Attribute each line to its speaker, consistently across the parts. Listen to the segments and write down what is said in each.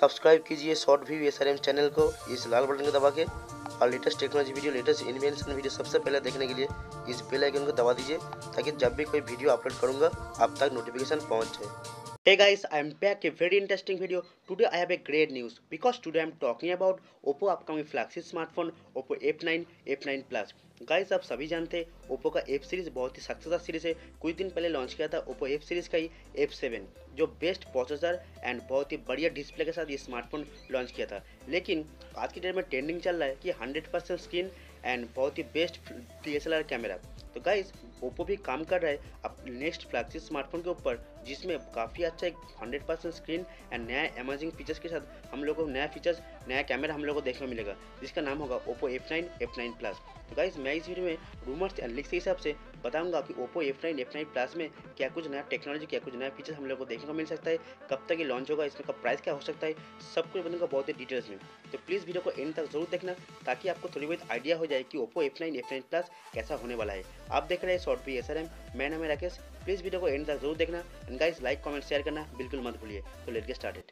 Speaker 1: Subscribe कीजिए short view S channel को, इस लाल बटन को दबा के, और latest technology video, latest invention video सबसे पहले देखने के लिए इस बेल आइकन को दबा दीजिए, ताकि जब भी कोई वीडियो अपलोड करूँगा, आप तक नोटिफिकेशन पहुँच जाए। Hey guys, I am back a very interesting video. Today I have a great news because today I am talking about Oppo upcoming flagship smartphone Oppo F9 F9 Plus. Guys आप सभी जानते हैं Oppo का F series बहुत ही successful series है कुछ दिन पहले लॉन्च किया था ओप्पो एफ़ सीरीज़ का ही एफ़ सेवन जो बेस्ट प्रोसेसर एंड बहुत ही बढ़िया डिस्प्ले के साथ ये स्मार्टफ़ोन लॉन्च किया था लेकिन आज की डेट में ट्रेंडिंग चल रहा है कि हंड्रेड परसेंट स्क्रीन एंड बहुत ही बेस्ट डीएसएलआर कैमरा तो गाइस ओप्पो भी काम कर रहा है अब नेक्स्ट फ्लैगशिप स्मार्टफ़ोन के ऊपर, जिसमें काफ़ी अच्छा एक हंड्रेड परसेंट स्क्रीन एंड नया अमेजिंग फीचर्स के साथ हम लोग को नया फीचर्स नया कैमरा हम लोग को देखने मिलेगा, जिसका नाम होगा Oppo F nine F nine plus तो गाइज़ मैं इस वीडियो में रूमर्स एंड लिक्स के हिसाब से बताऊँगा कि Oppo F nine F nine plus में क्या कुछ नया टेक्नोलॉजी क्या कुछ नया फीचर्स हम लोग को देखने को मिल सकता है, कब तक ये लॉन्च होगा, इसमें का प्राइस क्या हो सकता है, सब कुछ बताऊँगा बहुत ही डिटेल्स में। तो प्लीज़ वीडियो को एंड तक ज़रूर देखना, ताकि आपको थोड़ी बहुत आइडिया हो जाए कि Oppo F nine F nine plus कैसा होने वाला है। आप देख रहे हैं short P S R M मैं नाम है राकेश। प्लीज़ वीडियो को एंड तक ज़रूर देखना and guys like comment share करना बिल्कुल मत भूलिए। तो let get started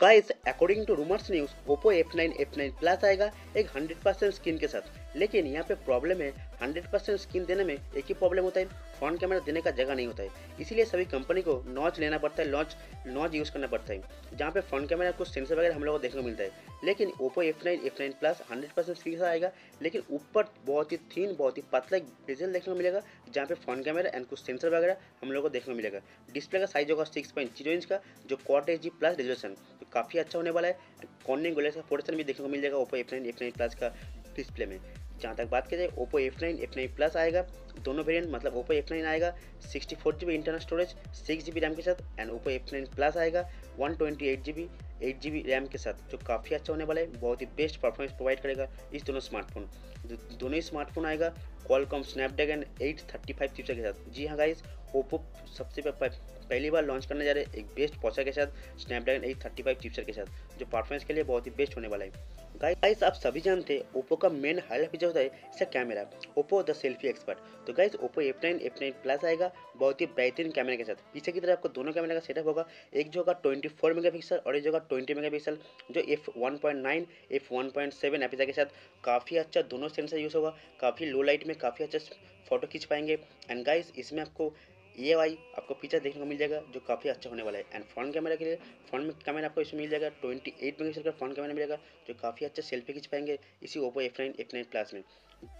Speaker 1: guys according to rumours news Oppo F9 F9 plus आएगा एक 100% स्क्रीन के साथ। लेकिन यहाँ पे प्रॉब्लम है 100% स्क्रीन देने में एक ही प्रॉब्लम होता है फ्रंट कैमरा देने का जगह नहीं होता है। इसीलिए सभी कंपनी को नॉच लेना पड़ता है लॉन्च नॉच यूज़ करना पड़ता है। जहाँ पे फ्रंट कैमरा कुछ सेंसर वगैरह हम लोग को देखने को मिलता है। लेकिन Oppo F9 F9 plus 100% screen से आएगा, लेकिन ऊपर बहुत ही थीन बहुत ही पतला डिजल देखने को मिलेगा, जहाँ पे फ्रंट कैमरा एंड कुछ सेंसर वगैरह हम लोग को देखने को मिलेगा। डिस्प्ले का साइज़ होगा सिक्स पॉइंट ज़ीरो इंच का, जो quad H D plus resolution काफ़ी अच्छा होने वाला है। कॉर्निंग गोलेस का भी देखने को मिल जाएगा Oppo F nine F nine plus का डिस्प्ले में। जहाँ तक बात की जाए Oppo F nine F nine plus आएगा। दोनों वेरिएंट मतलब ओप्पो एफ़ नाइन आएगा sixty four G B internal storage six G B RAM के साथ and Oppo F nine plus आएगा one twenty eight G B eight G B RAM के साथ, जो काफ़ी अच्छा होने वाला है, बहुत ही बेस्ट परफॉर्मेंस प्रोवाइड करेगा इस दोनों स्मार्टफ़ोन दोनों ही स्मार्टफ़ोन आएगा Qualcomm Snapdragon eight thirty five chipset के साथ। जी हाँ गाइस ओप्पो सबसे पहली बार लॉन्च करने जा रहे एक बेस्ट प्रोसेसर के साथ Snapdragon eight thirty five chipset के साथ, जो परफॉर्मेंस के लिए बहुत ही बेस्ट होने वाला है। गाइस आप सभी जानते हैं ओप्पो का मेन हाईलाइट फीचर होता है इसका camera Oppo the selfie expert तो guys Oppo F nine F nine plus आएगा, बहुत ही बेहतरीन कैमरे के साथ। पीछे की तरफ़ आपको दोनों कैमरे का सेटअप होगा, एक जो होगा ट्वेंटी फोर मेगा पिक्सल और एक जो होगा ट्वेंटी मेगा पिक्सल जो F one point nine F one point seven aperture के साथ। काफ़ी अच्छा दोनों सेंसर यूज़ होगा, काफ़ी लो लाइट में काफ़ी अच्छा फ़ोटो खींच पाएँगे। एंड गाइस इसमें आपको ये वाई आपको फीचर देखने को मिल जाएगा, जो काफ़ी अच्छा होने वाला है। एंड फ्रंट कैमरा के लिए फ्रंट में कैमरा आपको इसमें मिल जाएगा ट्वेंटी एट मेगा का फ्रंट कैमरा मिलेगा, जो काफ़ी अच्छा सेल्फी खींच पाएँगे इसी Oppo F nine F nine plus में।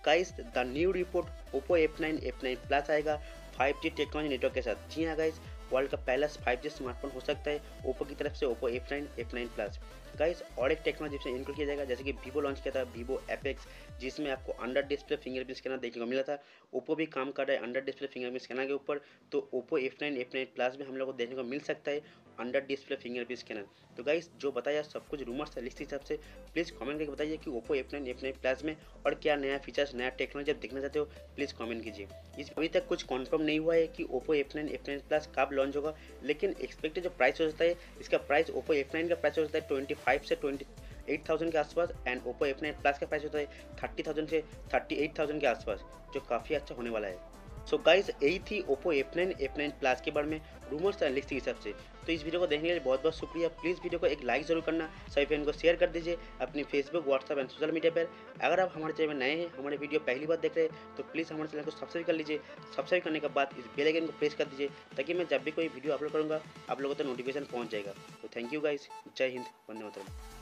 Speaker 1: Guys the new report Oppo F nine F nine plus आएगा फाइव जी टेक्नोलॉजी नेटवर्क के साथ। जी हाँ गाइस वर्ल्ड का पहला फाइव जी स्मार्टफ़ोन हो सकता है, ओप्पो की तरफ़ से Oppo F nine F nine plus guys और एक टेक्नोलॉजी से इंक्लूड किया जाएगा, जैसे कि वीवो लॉन्च किया था वीवो एपेक्स जिसमें आपको अंडर डिस्प्ले फिंगरप्रिंट स्कैनर देखने को मिला था। ओप्पो भी काम कर रहा है अंडर डिस्प्ले फिंगरप्रिंट स्कैनर के ऊपर। तो Oppo F nine F nine plus भी हम लोग को देखने को मिल सकता है अंडर डिस्प्ले फिंगरप्रिंट स्कैनर। तो गाइस जो बताया, सब कुछ रूमर्स है लिस्ट हिसाब से प्लीज़ कमेंट करके बताइए कि Oppo F nine F nine plus में और क्या नया फीचर्स नया टेक्नोलॉजी आप देखना चाहते हो प्लीज़ कमेंट कीजिए। इस अभी तक कुछ कन्फर्म नहीं हुआ है कि Oppo F nine F nine plus कब लॉन्च होगा, लेकिन एक्सपेक्टेड जो प्राइस हो सकता है, इसका प्राइस ओप्पो एफ़ नाइन का प्राइस हो जाता है ट्वेंटी फाइव से ट्वेंटी एट थाउज़ेंड के आसपास and Oppo F nine plus का प्राइस होता है थर्टी थाउज़ेंड से थर्टी एट थाउज़ेंड के आसपास, जो काफ़ी अच्छा होने वाला है। सो गाइज़ यही थी Oppo F nine F nine plus के बारे में रूमर्स एंड लिस्ट के हिसाब से। तो इस वीडियो को देखने के लिए बहुत बहुत शुक्रिया। प्लीज़ वीडियो को एक लाइक ज़रूर करना। सभी फ्रेंड को शेयर कर दीजिए अपनी Facebook WhatsApp and social media पर। अगर आप हमारे चैनल में नए हैं, हमारे वीडियो पहली बार देख रहे हैं तो प्लीज़ हमारे चैनल को सब्सक्राइब कर लीजिए। सब्सक्राइब करने के बाद इस बेल आइकन को प्रेस कर दीजिए, ताकि मैं जब भी कोई वीडियो अपलोड करूँगा, आप लोगों तक नोटिफिकेशन पहुँच जाएगा। तो थैंक यू गाइज़ जय हिंद। वंदे मातरम।